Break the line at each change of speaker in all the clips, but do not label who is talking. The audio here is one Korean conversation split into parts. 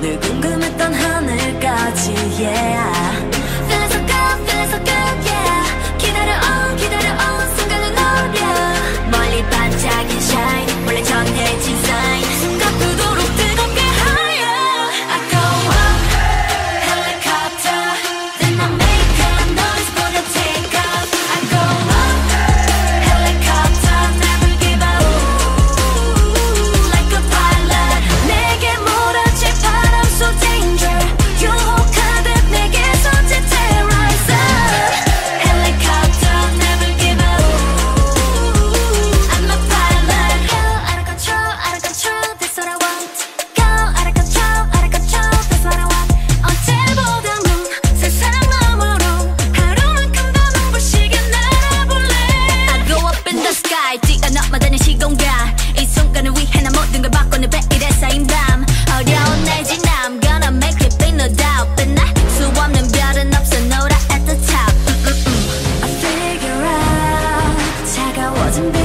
늘 궁금했던 하늘까지 yeah.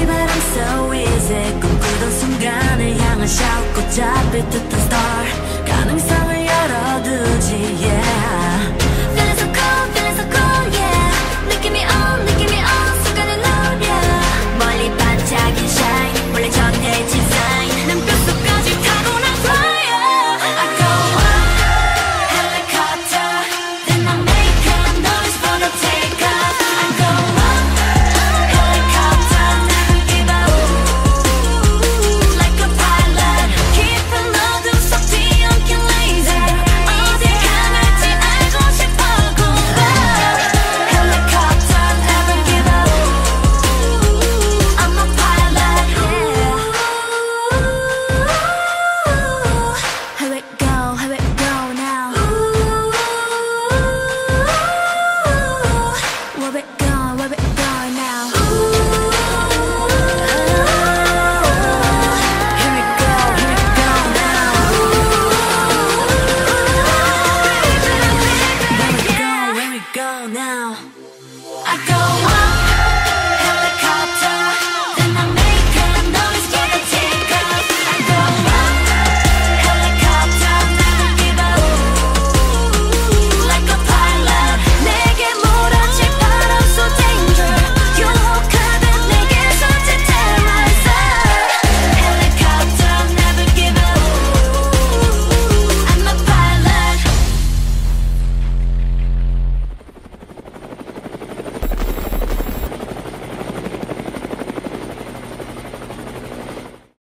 바람 so easy 꿈꾸던 순간을 향한 shout 꽃잡이 듯한 star. 가능성 gonna